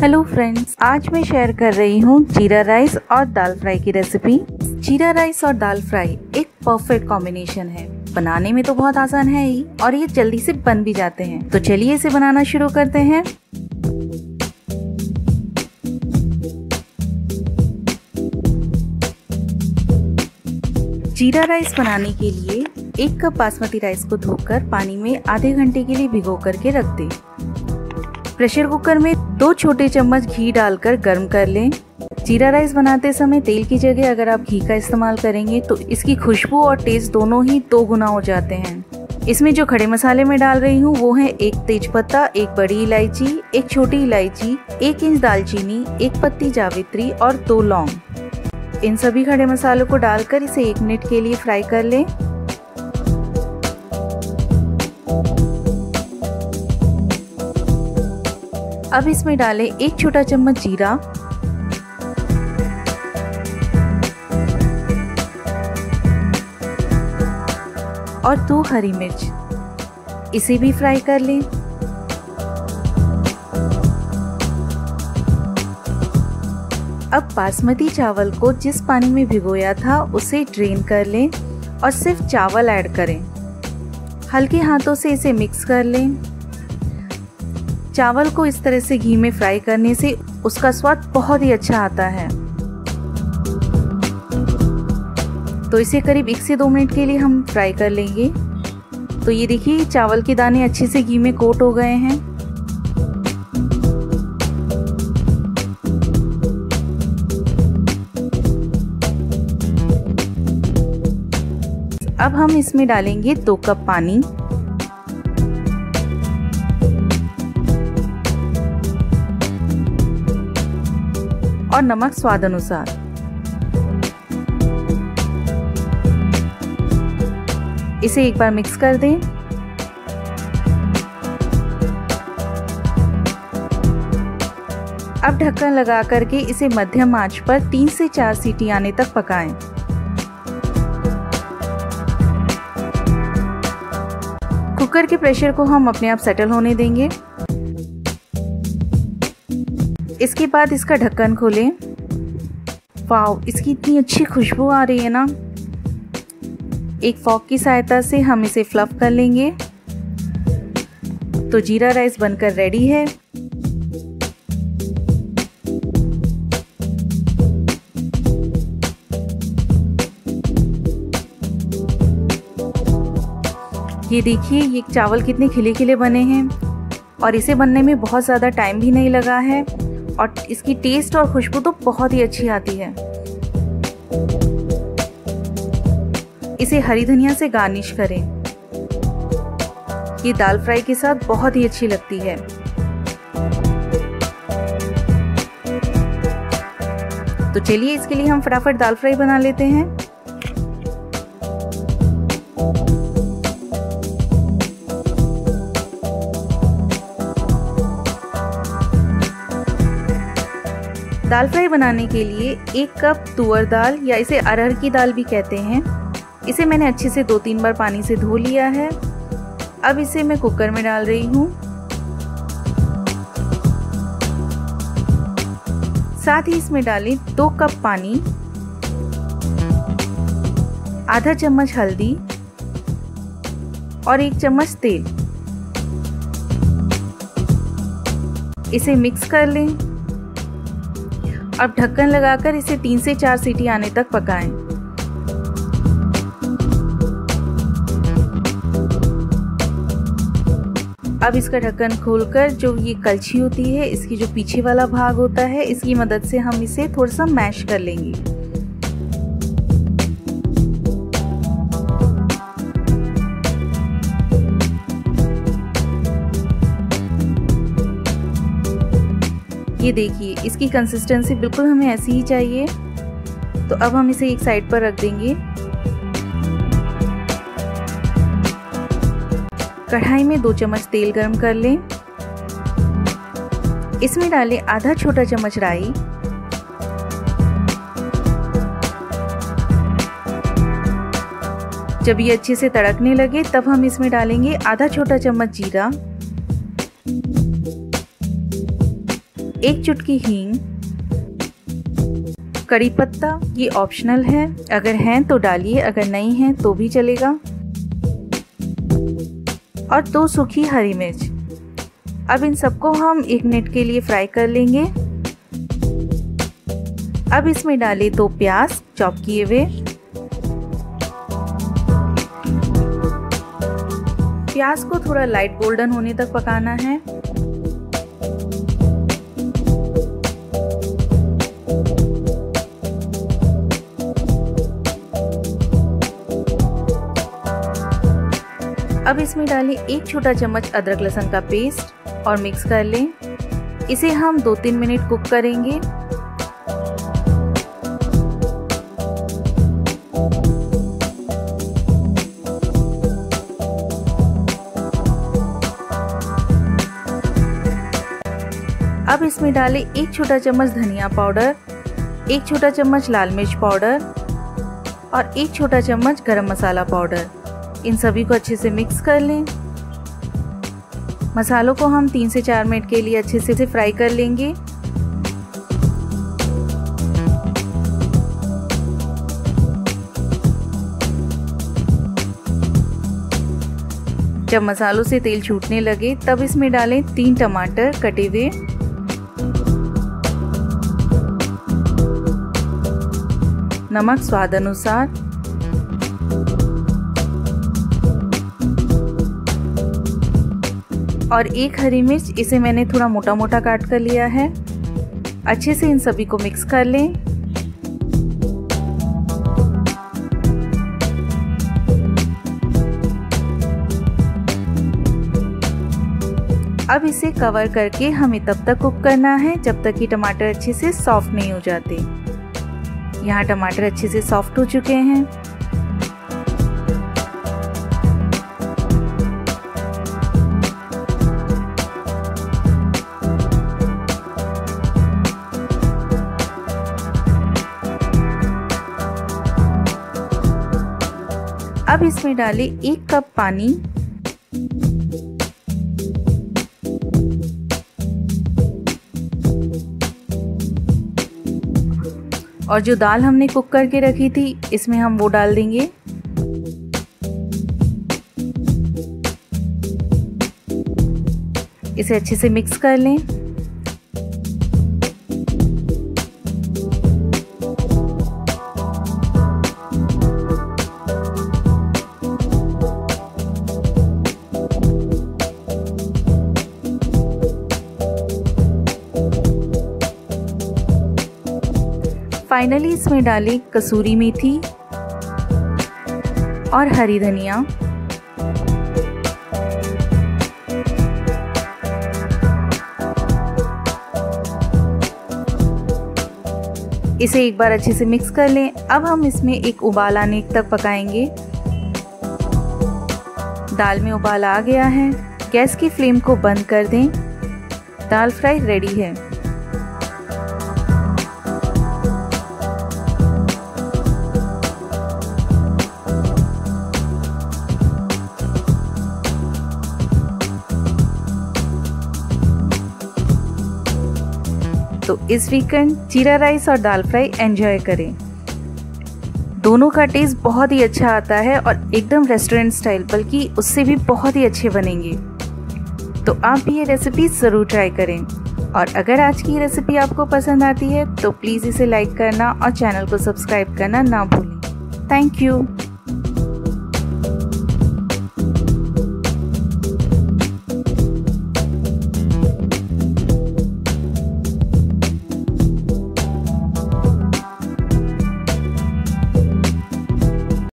Hello friends आज मैं share कर रही हूँ जीरा राइस और दाल फ्राई की रेसिपी जीरा राइस और दाल फ्राई एक परफेक्ट कॉम्बिनेशन है। बनाने में तो बहुत आसान है ही, और ये जल्दी से बन भी जाते हैं। तो चलिए इसे बनाना शुरू करते हैं। जीरा राइस बनाने के लिए एक कप बासमती राइस को धोकर पानी में आधे घंटे के लिए भिगो करके रख दें। प्रेशर कुकर में दो छोटे चम्मच घी डालकर गर्म कर लें। जीरा राइस बनाते समय तेल की जगह अगर आप घी का इस्तेमाल करेंगे तो इसकी खुशबू और टेस्ट दोनों ही दो गुना हो जाते हैं। इसमें जो खड़े मसाले मैं डाल रही हूँ, वो है एक तेज पत्ता एक बड़ी इलायची, एक छोटी इलायची, एक इंच दालचीनी, एक पत्ती जावित्री और दो लौंग। इन सभी खड़े मसालों को डालकर इसे एक मिनट के लिए फ्राई कर लें। अब इसमें डालें एक छोटा चम्मच जीरा। और दो हरी मिर्च। इसे भी फ्राई कर लें। अब बासमती चावल को जिस पानी में भिगोया था, उसे ड्रेन कर लें और सिर्फ़ चावल ऐड करें। हल्के हाथों से इसे मिक्स कर लें। चावल को इस तरह से घी में फ्राई करने से उसका स्वाद बहुत ही अच्छा आता है। तो इसे करीब एक से दो मिनट के लिए हम फ्राई कर लेंगे। तो ये देखिए, चावल के दाने अच्छे से घी में कोट हो गए हैं। अब हम इसमें डालेंगे दो कप पानी। और नमक स्वाद अनुसार। इसे एक बार मिक्स कर दें। अब ढक्कन लगा करके इसे मध्यम आँच पर तीन से चार सीटी आने तक पकाएँ। कुकर के प्रेशर को हम अपने आप सेटल होने देंगे। इसके बाद इसका ढक्कन खोलें। वाव इसकी इतनी अच्छी खुशबू आ रही है ना। एक फॉक की सहायता से हम इसे फ्लफ कर लेंगे। तो जीरा राइस बनकर रेडी है। ये देखिए, ये चावल कितने खिले खिले बने हैं। और इसे बनने में बहुत ज़्यादा टाइम भी नहीं लगा है। और इसकी टेस्ट और खुशबू तो बहुत ही अच्छी आती है। इसे हरी धनिया से गार्निश करें। ये दाल फ्राई के साथ बहुत ही अच्छी लगती है। तो चलिए इसके लिए हम फटाफट दाल फ्राई बना लेते हैं। दाल फ्राई बनाने के लिए एक कप तुअर दाल या इसे अरहर की दाल भी कहते हैं। इसे मैंने अच्छे से दो तीन बार पानी से धो लिया है। अब इसे मैं कुकर में डाल रही हूँ। साथ ही इसमें डालें दो कप पानी, आधा चम्मच हल्दी और एक चम्मच तेल। इसे मिक्स कर लें। अब ढक्कन लगाकर इसे तीन से चार सीटी आने तक पकाएँ। अब इसका ढक्कन खोलकर जो ये कलछी होती है, इसकी जो पीछे वाला भाग होता है, इसकी मदद से हम इसे थोड़ा सा मैश कर लेंगे ये देखिए, इसकी कंसिस्टेंसी बिल्कुल हमें ऐसी ही चाहिए। तो अब हम इसे एक साइड पर रख देंगे। कढ़ाई में दो चम्मच तेल गरम कर लें। इसमें डालें आधा छोटा चम्मच राई। जब ये अच्छे से तड़कने लगे, तब हम इसमें डालेंगे आधा छोटा चम्मच जीरा। एक चुटकी हींग कड़ी पत्ता, ये ऑप्शनल है। अगर हैं तो डालिए, अगर नहीं है तो भी चलेगा। और दो सूखी हरी मिर्च। अब इन सबको हम एक मिनट के लिए फ्राई कर लेंगे। अब इसमें डालें दो प्याज चॉप किए हुए। प्याज को थोड़ा लाइट गोल्डन होने तक पकाना है। अब इसमें डालें एक छोटा चम्मच अदरक लहसुन का पेस्ट और मिक्स कर लें। इसे हम दो तीन मिनट कुक करेंगे। अब इसमें डालें एक छोटा चम्मच धनिया पाउडर, एक छोटा चम्मच लाल मिर्च पाउडर और एक छोटा चम्मच गरम मसाला पाउडर। इन सभी को अच्छे से मिक्स कर लें। मसालों को हम तीन से चार मिनट के लिए अच्छे से फ्राई कर लेंगे। जब मसालों से तेल छूटने लगे, तब इसमें डालें तीन टमाटर कटे हुए। नमक स्वाद अनुसार और एक हरी मिर्च, इसे मैंने थोड़ा मोटा मोटा काट कर लिया है। अच्छे से इन सभी को मिक्स कर लें। अब इसे कवर करके हमें तब तक कुक करना है, जब तक कि टमाटर अच्छे से सॉफ्ट नहीं हो जाते। यहाँ टमाटर अच्छे से सॉफ्ट हो चुके हैं। अब इसमें डालें एक कप पानी। और जो दाल हमने कुक करके रखी थी, इसमें हम वो डाल देंगे। इसे अच्छे से मिक्स कर लें। फाइनली इसमें डाली कसूरी मेथी और हरी धनिया। इसे एक बार अच्छे से मिक्स कर लें। अब हम इसमें एक उबाल आने तक पकाएँगे। दाल में उबाल आ गया है। गैस की फ्लेम को बंद कर दें। दाल फ्राई रेडी है। तो इस वीकेंड जीरा राइस और दाल फ्राई एंजॉय करें। दोनों का टेस्ट बहुत ही अच्छा आता है और एकदम रेस्टोरेंट स्टाइल बल्कि उससे भी बहुत ही अच्छे बनेंगे। तो आप भी ये रेसिपी ज़रूर ट्राई करें। और अगर आज की रेसिपी आपको पसंद आती है तो प्लीज़ इसे लाइक करना और चैनल को सब्सक्राइब करना ना भूलें। Thank you